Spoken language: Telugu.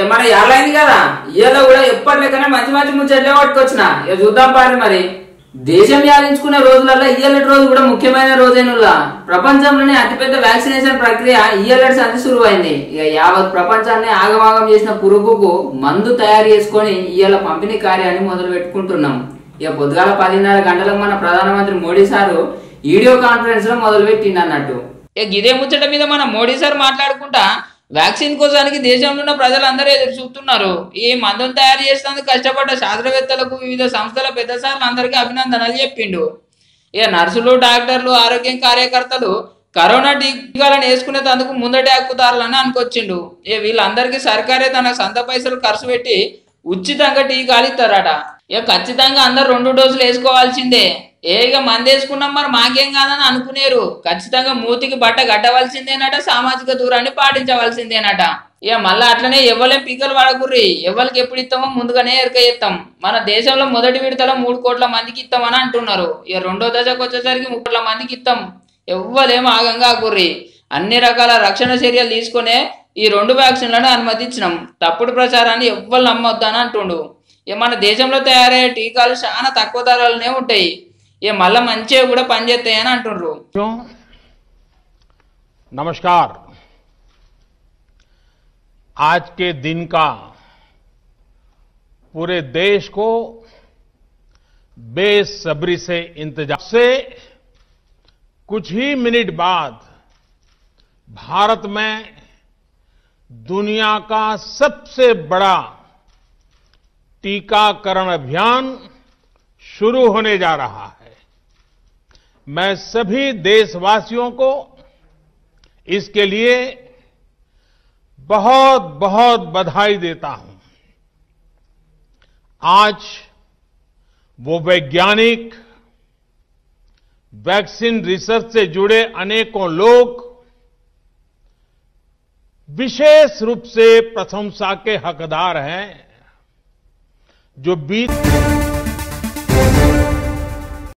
ఏమన్నా ఎర్లైంది కదా? ఇయర్లో కూడా ఎప్పటికైనా మంచి మంచి ముచ్చట్లే పట్టుకొచ్చిన. ఇక చూద్దాం పారి మరి. దేశం వ్యాపించుకునే రోజులలో ఇయర్లెట్ రోజు కూడా ముఖ్యమైన రోజైనలా ప్రపంచంలోనే అతిపెద్ద వ్యాక్సినేషన్ ప్రక్రియ ఇయర్లెట్ సంధి సురువైంది. ఇక యావత్ ప్రపంచాన్ని ఆగమాగం చేసిన పురుగుకు మందు తయారు చేసుకొని ఇయ్యాల పంపిణీ కార్యాన్ని మొదలు పెట్టుకుంటున్నాం ఇక పొద్దుగాల పదిన్నర గంటలకు మన ప్రధానమంత్రి మోడీ సారు వీడియో కాన్ఫరెన్స్లో మొదలు పెట్టిండన్నట్టు ఇక ఇదే ముచ్చట మీద మన మోడీ సార్ మాట్లాడుకుంటా వ్యాక్సిన్ కోసానికి దేశంలో ఉన్న ప్రజలందరూ ఎదురు చూస్తున్నారు. ఈ మందును తయారు చేసినందుకు కష్టపడ్డ శాస్త్రవేత్తలకు వివిధ సంస్థల పెద్ద సార్లు అందరికీ అభినందనలు చెప్పిండు. ఇక నర్సులు డాక్టర్లు ఆరోగ్యం కార్యకర్తలు కరోనా టీకాలను వేసుకునేందుకు ముందటి హక్కుదారులని అనుకొచ్చిండు. ఇక వీళ్ళందరికీ సర్కారే తన సొంత పైసలు ఖర్చు పెట్టి ఉచితంగా టీకాలు ఇస్తారట. ఇక ఖచ్చితంగా అందరు రెండు డోసులు వేసుకోవాల్సిందే. ఏ ఇక మందేసుకున్నాం మరి మాకేం కాదని అనుకునేరు. ఖచ్చితంగా మూతికి బట్ట కట్టవలసిందేనట సామాజిక దూరాన్ని పాటించవలసిందేనట. ఇక మళ్ళీ అట్లనే ఎవరేం పీకలు పడకుర్రి ఎవరికి ఎప్పుడు ఇస్తామో ముందుగానే ఎరక ఇస్తాం మన దేశంలో మొదటి విడతలో మూడు కోట్ల మందికి ఇస్తామని అంటున్నారు. ఇక రెండో దశకు వచ్చేసరికి ముప్పై మందికి ఇస్తాం. ఎవ్వలేం ఆగంగా కుర్రి అన్ని రకాల రక్షణ చర్యలు తీసుకునే ఈ రెండు వ్యాక్సిన్లను అనుమతించినాం. తప్పుడు ప్రచారాన్ని ఎవ్వరు నమ్మొద్దని అంటుండు. ఇక మన దేశంలో తయారయ్యే టీకాలు చాలా తక్కువ ధరలనే ఉంటాయి. ఇక మళ్ళీ మంచిగా కూడా పనిచేస్తాయని అంటుండ్రు साथियों, नमस्कार आज के दिन का पूरे देश को बेसब्री से इंतजार से कुछ ही मिनट बाद भारत में दुनिया का सबसे बड़ा टीकाकरण अभियान शुरू होने जा रहा है मैं सभी देशवासियों को इसके लिए बहुत बहुत बधाई देता हूँ। आज वो वैज्ञानिक, वैक्सीन रिसर्च से जुड़े अनेकों लोग विशेष रूप से प्रशंसा के हकदार हैं, जो बीत